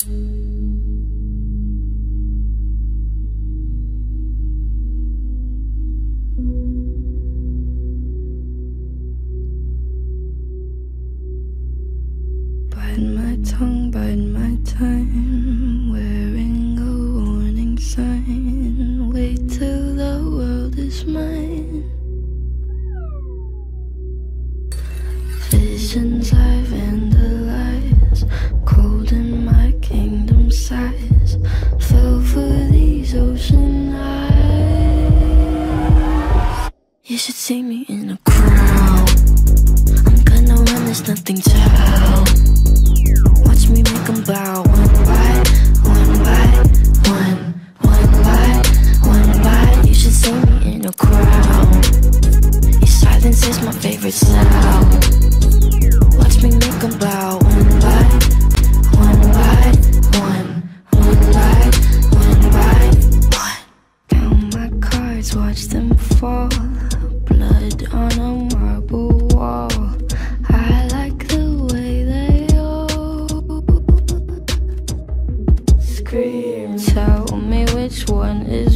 Bite my tongue, bite my time. Wearing a warning sign. Wait till the world is mine. Visions I should see me in a crowd. I'm gonna run, there's nothing to help. Watch me make them bow one by one by one, one by one by. You should see me in a crowd. Your silence is my favorite sound. Cards, watch them fall. Blood on a marble wall. I like the way they all scream. Tell me which one is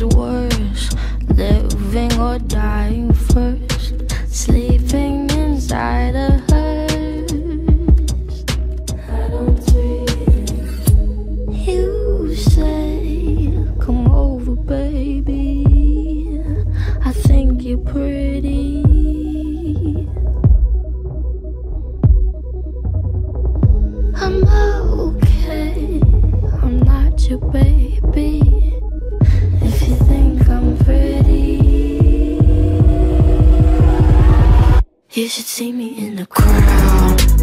you think I'm pretty, you should see me in a crowd.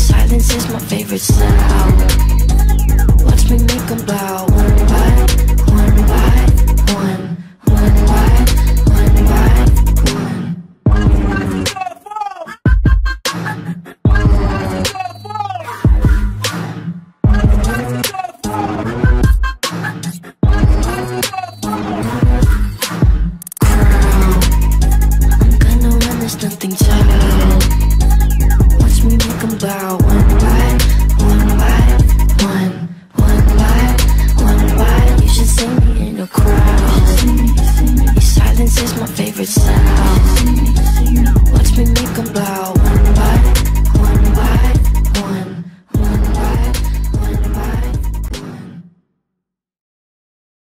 Silence is my favorite sound. Watch me make them bow. favorite sound. Watch me make them bow